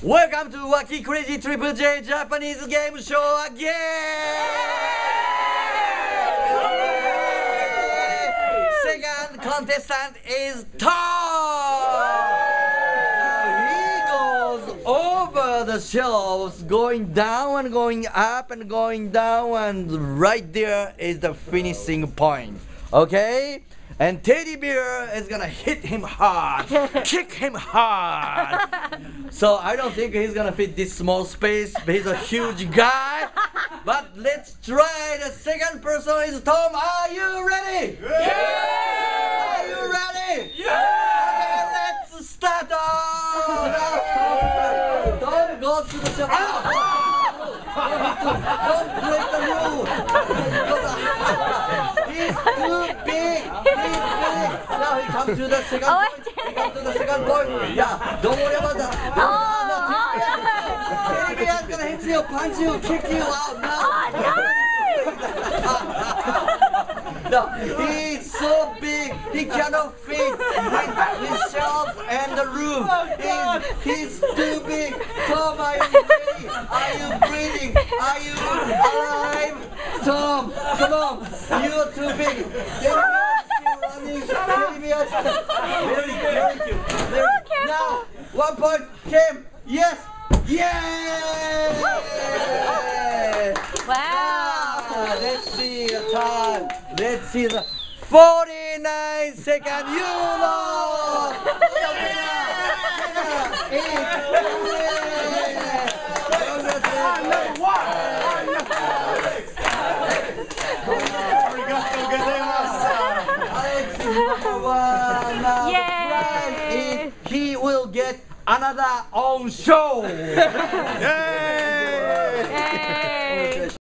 Welcome to Wacky Crazy Triple J Japanese Game Show again! Second contestant is Tom! He goes over the shelves, going down and going up and going down, and right there is the finishing point. Okay? And Teddy Bear is gonna hit him hard, kick him hard. So I don't think he's gonna fit this small space. He's a huge guy. But let's try. The second person is Tom. Are you ready? Yeah! Are you ready? Yeah! Okay, let's start. Oh. Tom goes to the shop. Ah! Don't break the rule. He's too big. He's big. Now he comes to the second Oh, point. He comes to the second point. Yeah, don't worry about that. Oh, no. Teddy Bear's gonna hit you, punch you, kick you out now. No, he's so big, he cannot fit with his shelf and the roof. He's, he's too big. Tom, are you ready? Are you breathing? Are you alive? Tom, come on. You're too big. Bear's still running. Very, very cute. Very, now, one point came. Yes. Yay! Wow. Ah, let's see the time. Let's see the 49 second. You lost. The winner, winner is Alex is number one. Now the prize is he will get another own show. Yay! Yay!